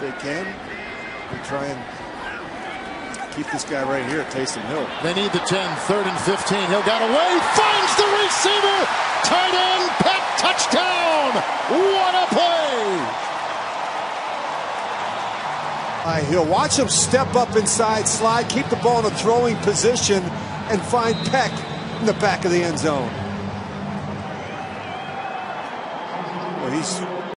they can. They try and keep this guy right here Taysom Hill. They need the 10, third and 15. Hill got away, finds the receiver. Tight end, Peck, touchdown. What a play. He'll watch him step up inside, slide, keep the ball in a throwing position, and find Peck in the back of the end zone. Well, he's